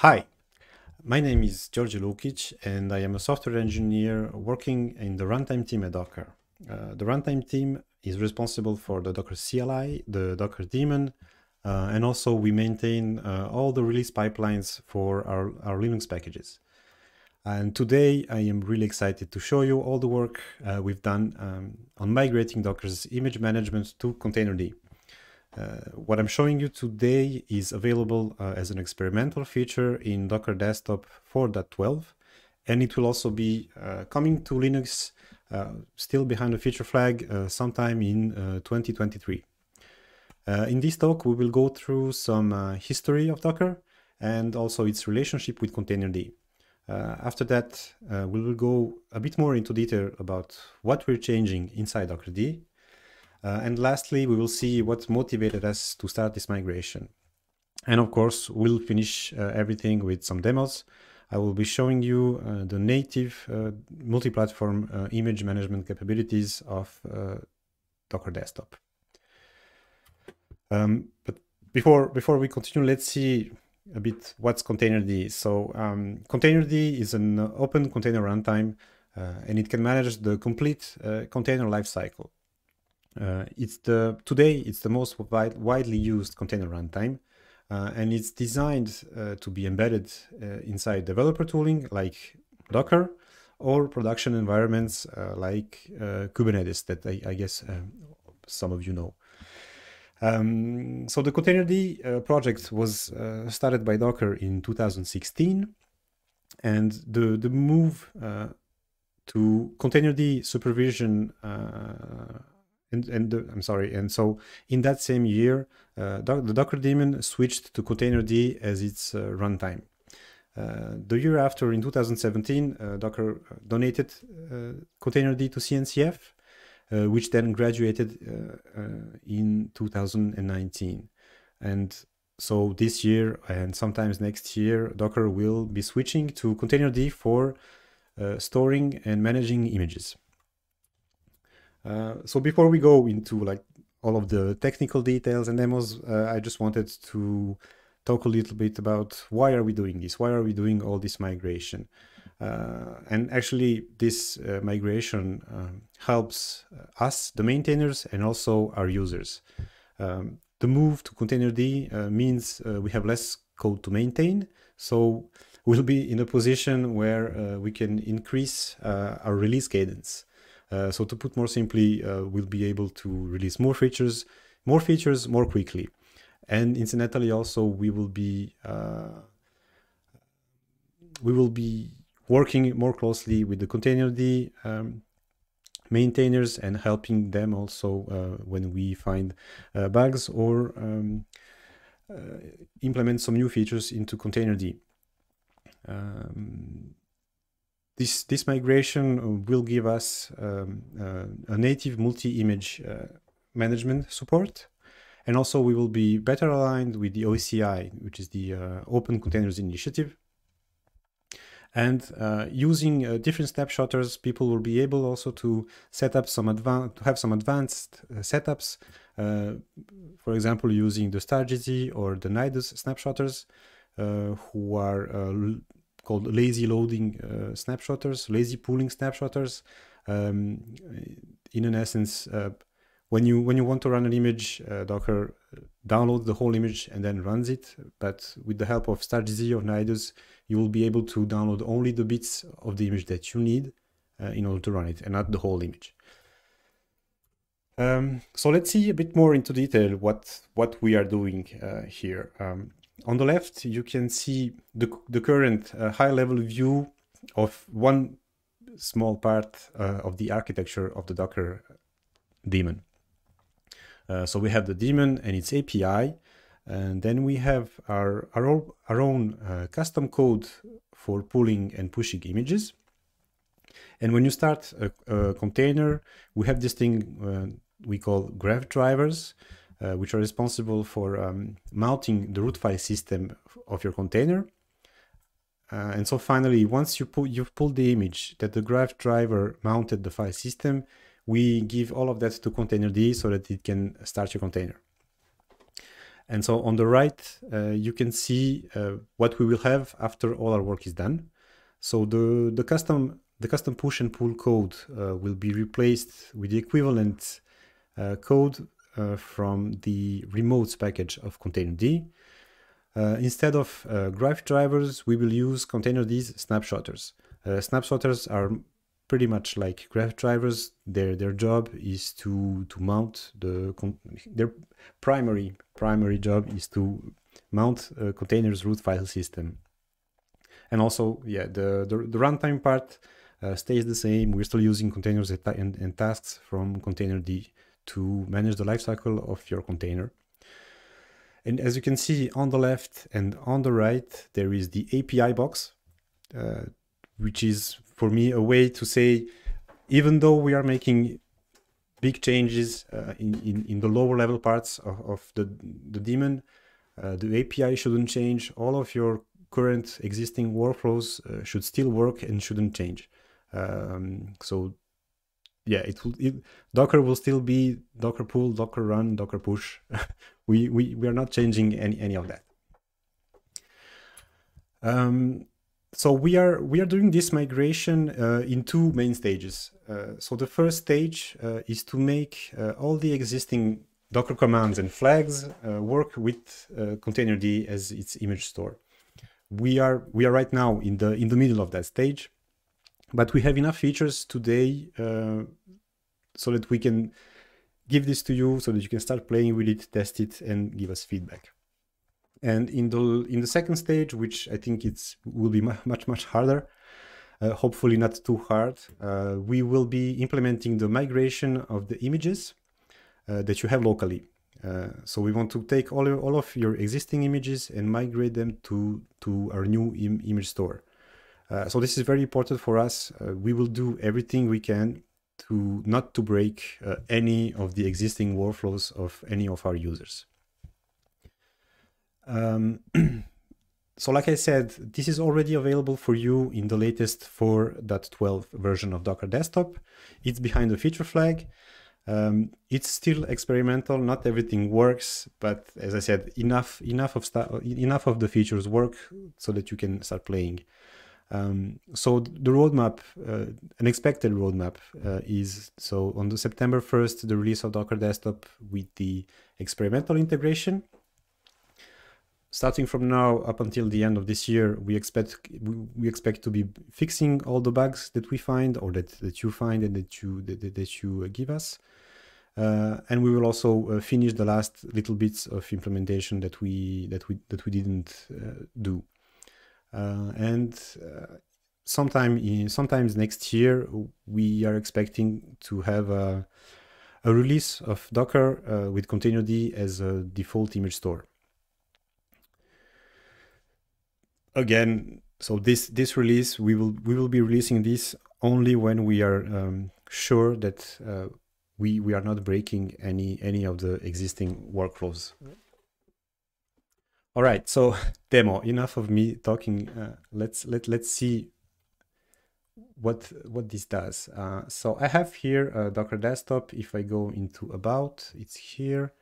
Hi, my name is Djordje Lukic and I am a software engineer working in the runtime team at Docker. Uh, the runtime team is responsible for the Docker CLI, the Docker daemon, uh, and also we maintain uh, all the release pipelines for our, our Linux packages. And today I am really excited to show you all the work uh, we've done um, on migrating Docker's image management to Containerd. Uh, what I'm showing you today is available uh, as an experimental feature in Docker Desktop 4.12, and it will also be uh, coming to Linux uh, still behind the feature flag uh, sometime in 2023. in this talk, we will go through some history of Docker and also its relationship with Containerd. after that, we will go a bit more into detail about what we're changing inside Dockerd, uh, and lastly, we will see what motivated us to start this migration. And of course, we'll finish uh, everything with some demos. I will be showing you uh, the native uh, multi-platform uh, image management capabilities of uh, Docker Desktop. Um, but before before we continue, let's see a bit what's Containerd. So um, Containerd is an open container runtime, and it can manage the complete container lifecycle. Uh, it's the today it's the most wide, widely used container runtime, uh, and it's designed uh, to be embedded uh, inside developer tooling like Docker or production environments uh, like uh, Kubernetes that I, I guess some of you know. Um, so the Containerd project was started by Docker in 2016, and the the move to Containerd supervision and, and the, I'm sorry. And so in that same year, uh, the Docker daemon switched to Containerd as its uh, runtime. Uh, the year after, in 2017, uh, Docker donated uh, Containerd to CNCF, uh, which then graduated in 2019. And so this year and sometimes next year, Docker will be switching to Containerd for storing and managing images. Uh, so before we go into like all of the technical details and demos, uh, I just wanted to talk a little bit about why are we doing this? Why are we doing all this migration? Uh, and actually, this uh, migration um, helps us, the maintainers, and also our users. Um, the move to Containerd uh, means we have less code to maintain, so we'll be in a position where we can increase our release cadence. Uh, so to put more simply, uh, we'll be able to release more features, more features more quickly. And incidentally, also we will be uh, we will be working more closely with the Containerd um, maintainers and helping them also uh, when we find uh, bugs or um, uh, implement some new features into Containerd. Um, this, this migration will give us um, uh, a native multi-image uh, management support. And also we will be better aligned with the OCI, which is the uh, Open Containers Initiative. And uh, using uh, different snapshotters, people will be able also to set up some advanced, to have some advanced uh, setups. for example, using the StarGZ or the Nydus snapshotters, who are called lazy loading uh, snapshotters, lazy pulling snapshotters. Um, in an essence, uh, when you when you want to run an image, uh, Docker downloads the whole image and then runs it. But with the help of StarGZ or Nydus, you will be able to download only the bits of the image that you need uh, in order to run it, and not the whole image. Um, so let's see a bit more into detail what what we are doing uh, here. Um, on the left, you can see the, the current uh, high-level view of one small part uh, of the architecture of the Docker daemon. Uh, so we have the daemon and its API, and then we have our, our, our own uh, custom code for pulling and pushing images. And when you start a, a container, we have this thing uh, we call graph drivers, uh, which are responsible for um, mounting the root file system of your container. Uh, and so finally, once you pull, you've pulled the image that the graph driver mounted the file system, we give all of that to Containerd so that it can start your container. And so on the right, uh, you can see uh, what we will have after all our work is done. So the, the custom the custom push and pull code uh, will be replaced with the equivalent uh, code uh, from the remotes package of containerd. Uh, instead of graph drivers, we will use containerd's snapshotters. snapshotters are pretty much like graph drivers. Their their job is to to mount the their primary primary job is to mount container's root file system. And also, yeah, the the, the runtime part uh, stays the same. We're still using containers and, and tasks from containerd to manage the lifecycle of your container. And as you can see on the left and on the right, there is the API box, uh, which is for me a way to say, even though we are making big changes uh, in, in, in, the lower level parts of, of the, the daemon, uh, the API shouldn't change. All of your current existing workflows uh, should still work and shouldn't change. Um, so yeah, it will. It, Docker will still be Docker pull, Docker run, Docker push. we we we are not changing any any of that. Um, so we are we are doing this migration uh, in two main stages. Uh, so the first stage uh, is to make uh, all the existing Docker commands and flags uh, work with uh, containerd as its image store. We are we are right now in the in the middle of that stage, but we have enough features today so that we can give this to you so that you can start playing with it, test it, and give us feedback. And in the in the second stage, which I think it's will be much much harder, uh, hopefully not too hard, uh, we will be implementing the migration of the images uh, that you have locally. Uh, so we want to take all all of your existing images and migrate them to to our new Im image store. Uh, so this is very important for us. Uh, we will do everything we can to not to break any of the existing workflows of any of our users. Um, so like I said, this is already available for you in the latest 4.12 version of Docker Desktop. It's behind the feature flag. Um, it's still experimental. Not everything works, but as I said, enough enough of enough of the features work so that you can start playing. Um, so the roadmap, uh, an expected roadmap, uh, is so on the September 1st, the release of Docker Desktop with the experimental integration starting from now up until the end of this year, we expect we expect to be fixing all the bugs that we find or that, that you find and that you that, that you uh, give us. Uh, and we will also uh, finish the last little bits of implementation that we that we that we didn't uh, do. Uh, and uh, sometime in sometimes next year we are expecting to have a, a release of Docker with Containerd as a default image store. again, so this this release we will we will be releasing this only when we are um, sure that uh, we we are not breaking any any of the existing workflows. All right, so demo. Enough of me talking. Uh, let's let let's see what what this does. Uh, so I have here a Docker desktop. If I go into about, it's here.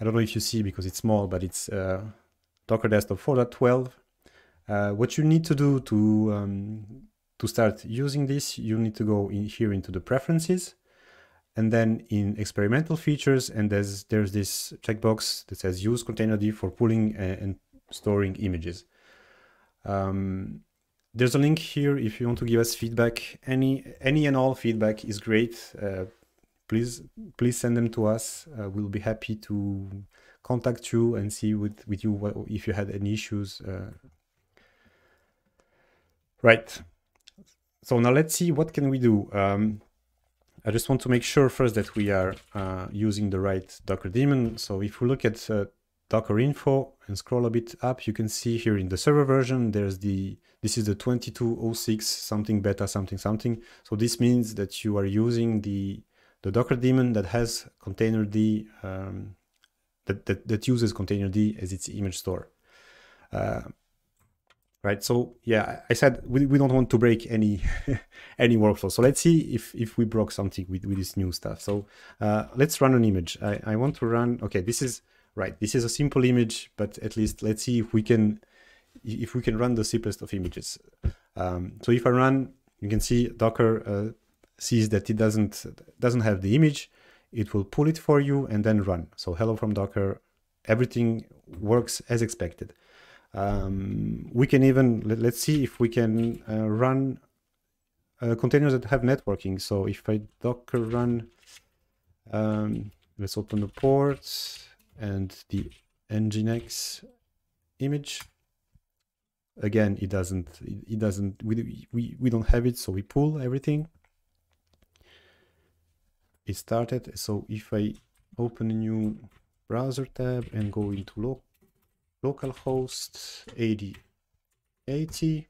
I don't know if you see because it's small, but it's uh, Docker desktop 4.12. Uh, what you need to do to um, to start using this, you need to go in here into the preferences, and then in experimental features, and there's there's this checkbox that says use containerd for pulling and storing images. Um, there's a link here if you want to give us feedback. Any any and all feedback is great. Uh, please please send them to us. Uh, we'll be happy to contact you and see with with you what, if you had any issues uh, Right. So now let's see what can we do. Um, I just want to make sure first that we are uh, using the right Docker daemon. So if we look at uh, Docker info and scroll a bit up, you can see here in the server version, there's the, this is the 2206 something beta something something. So this means that you are using the, the Docker daemon that has containerd, um, that, that, that uses containerd as its image store. Uh, right? So yeah, I said we, we don't want to break any any workflow. So let's see if if we broke something with, with this new stuff. So uh, let's run an image. I, I want to run, okay, this is right, this is a simple image, but at least let's see if we can if we can run the simplest of images. Um, so if I run, you can see Docker uh, sees that it doesn't doesn't have the image. It will pull it for you and then run. So hello from Docker, everything works as expected. Um, we can even let, us see if we can uh, run uh, containers that have networking. So if I Docker run, um, let's open the port and the nginx image. Again it doesn't it doesn't we, we we don't have it so we pull everything. It started. So if i open a new browser tab and go into lo localhost 8080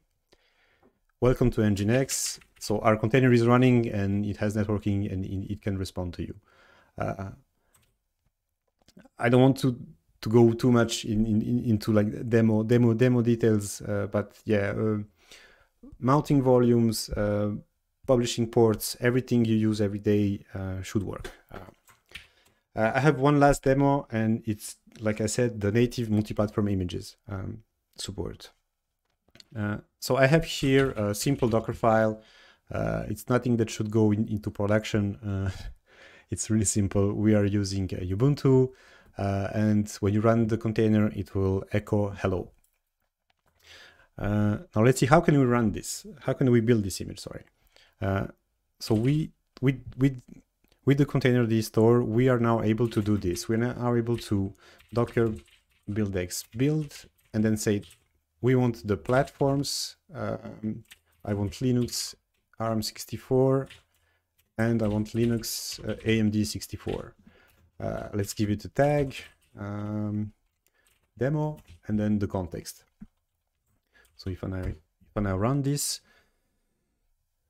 welcome to nginx so our container is running and it has networking and it can respond to you. Uh, i don't want to to go too much in, in, into like demo demo demo details uh, but yeah uh, mounting volumes uh, publishing ports everything you use every day uh, should work uh, i have one last demo and it's like i said the native multi-platform images um, support uh, so i have here a simple docker file it's nothing that should go in, into production it's really simple we are using ubuntu uh, and when you run the container, it will echo hello. Uh, now let's see how can we run this? How can we build this image? Sorry. Uh, so we we, with with the containerd store, we are now able to do this. We are able to docker buildx build and then say we want the platforms. Um, I want Linux ARM64 and I want Linux uh, AMD 64. Uh, let's give it a tag, um, demo, and then the context. So if I, if I now run this,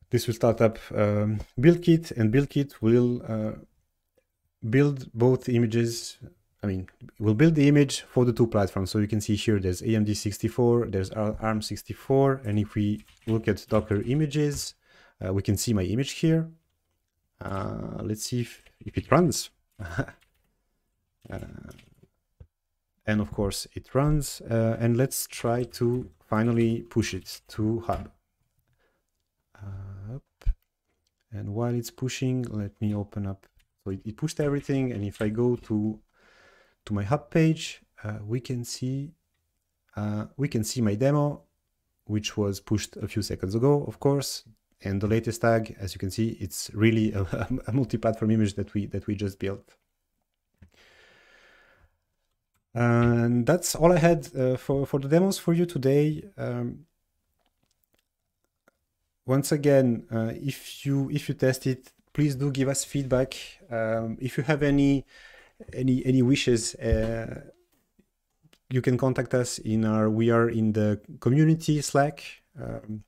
this will start up um, BuildKit, and BuildKit will uh, build both images. I mean, we'll build the image for the two platforms. So you can see here there's AMD 64, there's ARM 64, and if we look at Docker images, uh, we can see my image here. Uh, let's see if, if it runs. Uh, and of course it runs uh, and let's try to finally push it to hub up. And while it's pushing let me open up. So it, it pushed everything and if I go to to my hub page uh, we can see uh, we can see my demo which was pushed a few seconds ago of course. And the latest tag as you can see it's really a, a multi-platform image that we that we just built. And that's all I had uh, for, for the demos for you today. Um, once again, uh, if you if you test it, please do give us feedback. Um, if you have any any any wishes, uh, you can contact us in our. We are in the community Slack. Um,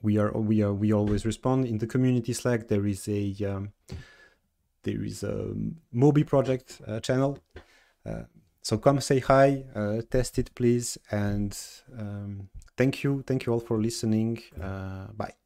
we are we are we always respond in the community Slack. There is a um, there is a Moby project uh, channel uh, so come say hi, uh, test it please, and um, thank you, thank you all for listening. Uh, bye.